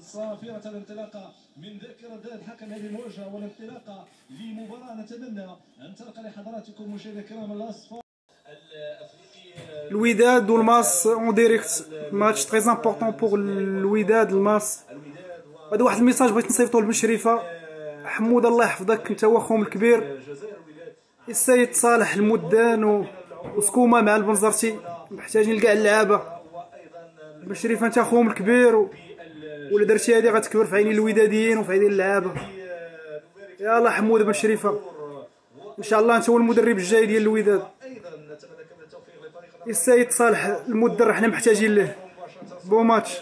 صافرة الانطلاقة من ذاكرة ذات حكم هذه المواجهة والانطلاقة لمباراة نتمنى أن تلقى لحضراتكم مشاهدينا الكرام الأصفر الوداد والماس. اون ديريكت ماتش تري امبورطون بوغ الوداد الماس هذا واحد الميساج بغيت نصيفطو لبشريفه حمود الله يحفظك أنت هو خوهم الكبير. السيد صالح المدان. وسكومة مع البنزرتي. محتاجين لكاع اللعابة. بشريفه أنت خوهم الكبير و... ولا درتي هذه غتكبر في عيني الوداديين وفي عيني اللعابة. يلا حمود بن شريفة. إن شاء الله أنت هو المدرب الجاي ديال الوداد. السيد صالح المدرب حنا محتاجين ليه بو ماتش